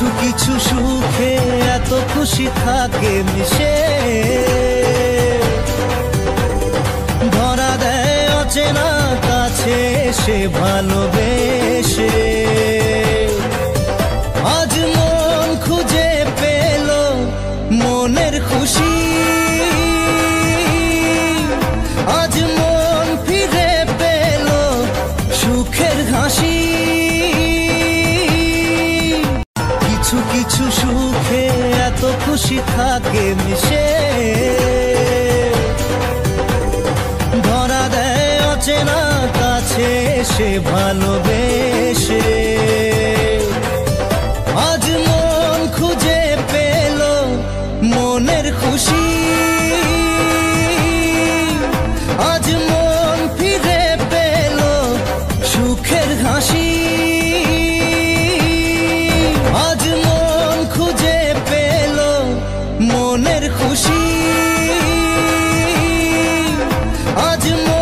কিছু কিছু সুখে এত খুশি থাকে মিশে। ধরা দেয় অচেনা কাছে সে ভালোবেসে। আজ মন খুঁজে পেল মনের খুশি। আজ মন ফিরে পেল সুখের হাসি। কিছু কিছু সুখে এত খুশি থাকে মিশে। ধরা দেয় অচেনা কাছে সে ভালোবেসে। আজ মন খুঁজে পেল মনের খুশি। আজ মন মনের খুশি। আজ মন